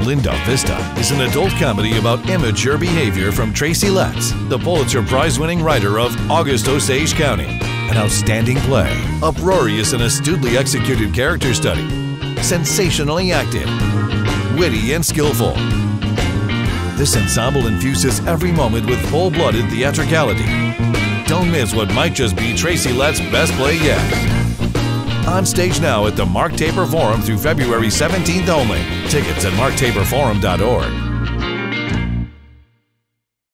Linda Vista is an adult comedy about immature behavior from Tracy Letts, the Pulitzer Prize winning writer of August Osage County. An outstanding play, uproarious and astutely executed character study, sensationally acted, witty and skillful. This ensemble infuses every moment with full blooded theatricality. Don't miss what might just be Tracy Letts' best play yet. On stage now at the Mark Taper Forum through February 17th only. Tickets at marktaperforum.org.